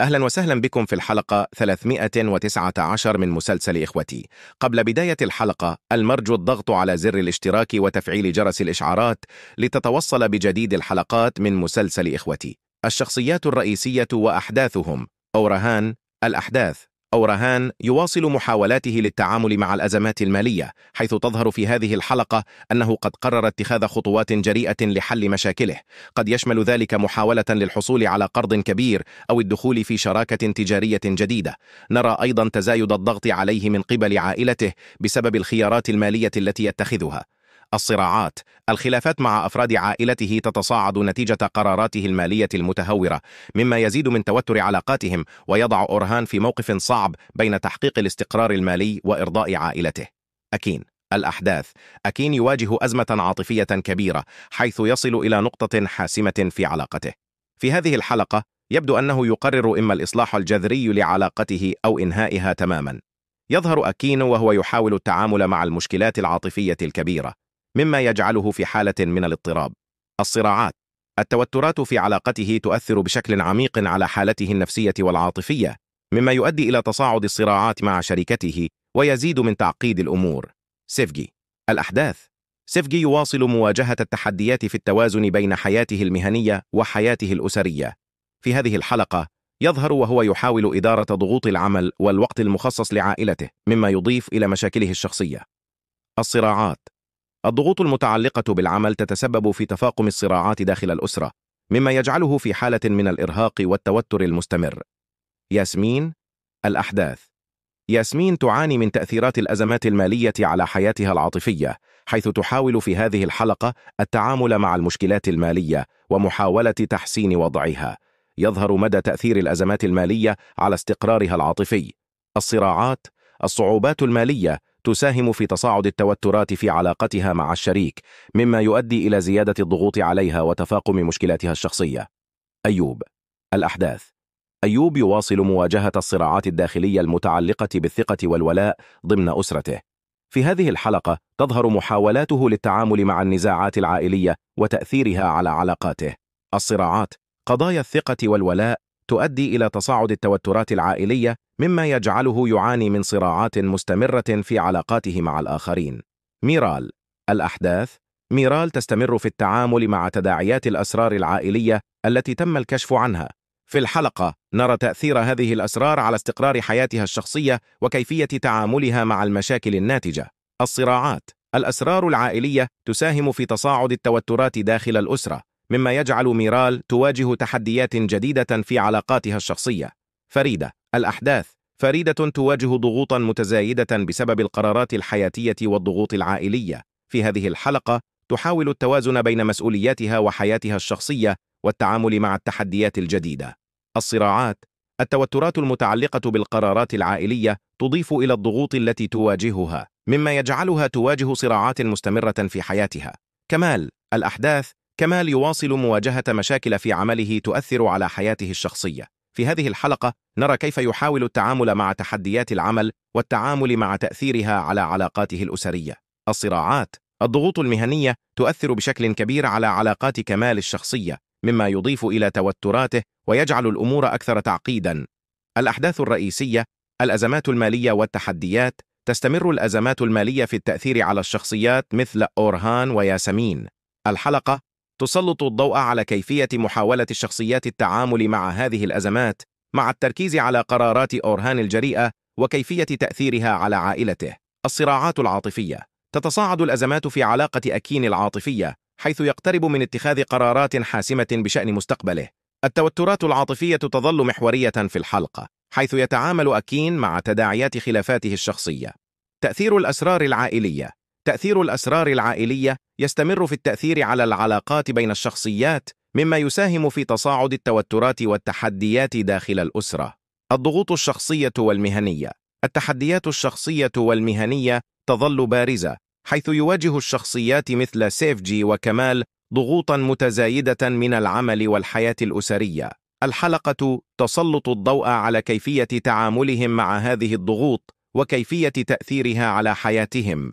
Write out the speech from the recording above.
أهلا وسهلا بكم في الحلقة 319 من مسلسل إخوتي. قبل بداية الحلقة المرجو الضغط على زر الاشتراك وتفعيل جرس الإشعارات لتتوصل بجديد الحلقات من مسلسل إخوتي. الشخصيات الرئيسية وأحداثهم أورهان الأحداث. أورهان يواصل محاولاته للتعامل مع الأزمات المالية حيث تظهر في هذه الحلقة أنه قد قرر اتخاذ خطوات جريئة لحل مشاكله. قد يشمل ذلك محاولة للحصول على قرض كبير أو الدخول في شراكة تجارية جديدة. نرى أيضا تزايد الضغط عليه من قبل عائلته بسبب الخيارات المالية التي يتخذها. الصراعات. الخلافات مع أفراد عائلته تتصاعد نتيجة قراراته المالية المتهورة مما يزيد من توتر علاقاتهم ويضع أورهان في موقف صعب بين تحقيق الاستقرار المالي وإرضاء عائلته. أكين. الأحداث. أكين يواجه أزمة عاطفية كبيرة حيث يصل إلى نقطة حاسمة في علاقته. في هذه الحلقة يبدو أنه يقرر إما الإصلاح الجذري لعلاقته أو إنهائها تماما. يظهر أكين وهو يحاول التعامل مع المشكلات العاطفية الكبيرة. مما يجعله في حالة من الاضطراب. الصراعات. التوترات في علاقته تؤثر بشكل عميق على حالته النفسية والعاطفية مما يؤدي إلى تصاعد الصراعات مع شركته ويزيد من تعقيد الأمور. سيفجي. الأحداث. سيفجي يواصل مواجهة التحديات في التوازن بين حياته المهنية وحياته الأسرية. في هذه الحلقة يظهر وهو يحاول إدارة ضغوط العمل والوقت المخصص لعائلته مما يضيف إلى مشاكله الشخصية. الصراعات. الضغوط المتعلقة بالعمل تتسبب في تفاقم الصراعات داخل الأسرة مما يجعله في حالة من الإرهاق والتوتر المستمر. ياسمين الأحداث. ياسمين تعاني من تأثيرات الأزمات المالية على حياتها العاطفية حيث تحاول في هذه الحلقة التعامل مع المشكلات المالية ومحاولة تحسين وضعها. يظهر مدى تأثير الأزمات المالية على استقرارها العاطفي. الصراعات الصعوبات المالية تساهم في تصاعد التوترات في علاقتها مع الشريك مما يؤدي إلى زيادة الضغوط عليها وتفاقم مشكلاتها الشخصية. أيوب. الأحداث. أيوب يواصل مواجهة الصراعات الداخلية المتعلقة بالثقة والولاء ضمن أسرته. في هذه الحلقة تظهر محاولاته للتعامل مع النزاعات العائلية وتأثيرها على علاقاته. الصراعات قضايا الثقة والولاء تؤدي إلى تصاعد التوترات العائلية مما يجعله يعاني من صراعات مستمرة في علاقاته مع الآخرين. ميرال. الأحداث. ميرال تستمر في التعامل مع تداعيات الأسرار العائلية التي تم الكشف عنها. في الحلقة نرى تأثير هذه الأسرار على استقرار حياتها الشخصية وكيفية تعاملها مع المشاكل الناتجة. الصراعات. الأسرار العائلية تساهم في تصاعد التوترات داخل الأسرة مما يجعل ميرال تواجه تحديات جديدة في علاقاتها الشخصية. فريدة. الأحداث فريدة تواجه ضغوطا متزايدة بسبب القرارات الحياتية والضغوط العائلية. في هذه الحلقة تحاول التوازن بين مسؤولياتها وحياتها الشخصية والتعامل مع التحديات الجديدة. الصراعات التوترات المتعلقة بالقرارات العائلية تضيف إلى الضغوط التي تواجهها مما يجعلها تواجه صراعات مستمرة في حياتها. كمال الأحداث كمال يواصل مواجهة مشاكل في عمله تؤثر على حياته الشخصية. في هذه الحلقة نرى كيف يحاول التعامل مع تحديات العمل والتعامل مع تأثيرها على علاقاته الأسرية. الصراعات الضغوط المهنية تؤثر بشكل كبير على علاقات كمال الشخصية مما يضيف إلى توتراته ويجعل الأمور أكثر تعقيداً. الأحداث الرئيسية الأزمات المالية والتحديات تستمر الأزمات المالية في التأثير على الشخصيات مثل أورهان وياسمين. الحلقة تسلط الضوء على كيفية محاولة الشخصيات التعامل مع هذه الأزمات مع التركيز على قرارات أورهان الجريئة وكيفية تأثيرها على عائلته. الصراعات العاطفية تتصاعد الأزمات في علاقة أكين العاطفية حيث يقترب من اتخاذ قرارات حاسمة بشأن مستقبله. التوترات العاطفية تظل محورية في الحلقة حيث يتعامل أكين مع تداعيات خلافاته الشخصية. تأثير الأسرار العائلية تأثير الأسرار العائلية يستمر في التأثير على العلاقات بين الشخصيات مما يساهم في تصاعد التوترات والتحديات داخل الأسرة. الضغوط الشخصية والمهنية التحديات الشخصية والمهنية تظل بارزة حيث يواجه الشخصيات مثل سيفجي وكمال ضغوطا متزايدة من العمل والحياة الأسرية. الحلقة تسلط الضوء على كيفية تعاملهم مع هذه الضغوط وكيفية تأثيرها على حياتهم.